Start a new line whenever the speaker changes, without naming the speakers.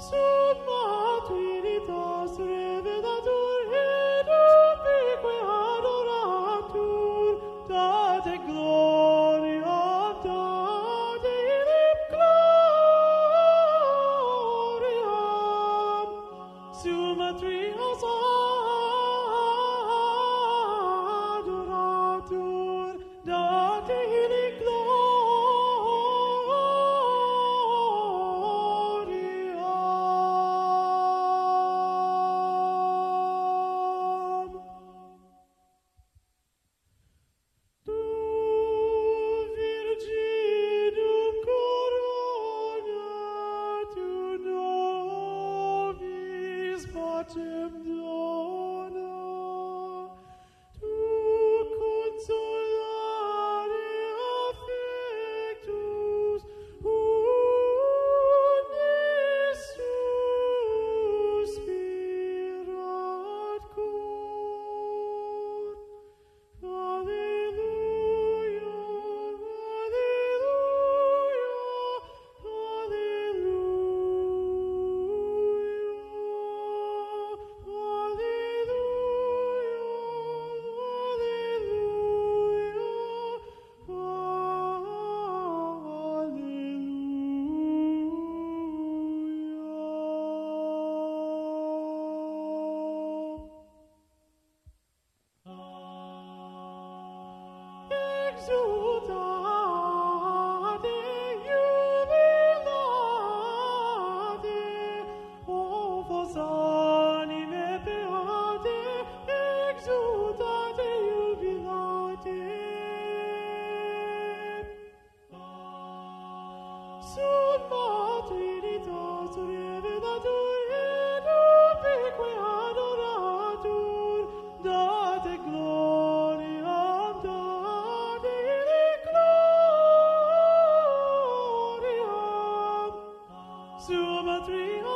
Summa Trinitas nobis Exultate, gloria. Summa Trias